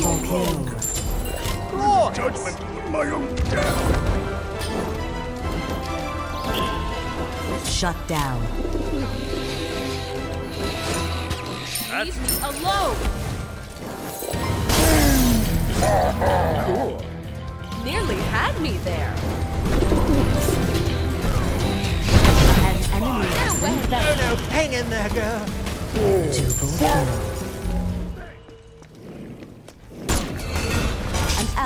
Double kill. Glorious. Judgment my own death. Shut down. Alone. Cool. Nearly had me there. An enemy. Hang in there, girl.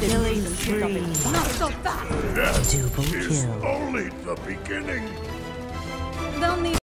Killing spree. Not so fast! Death Double is kill. only the beginning. They'll need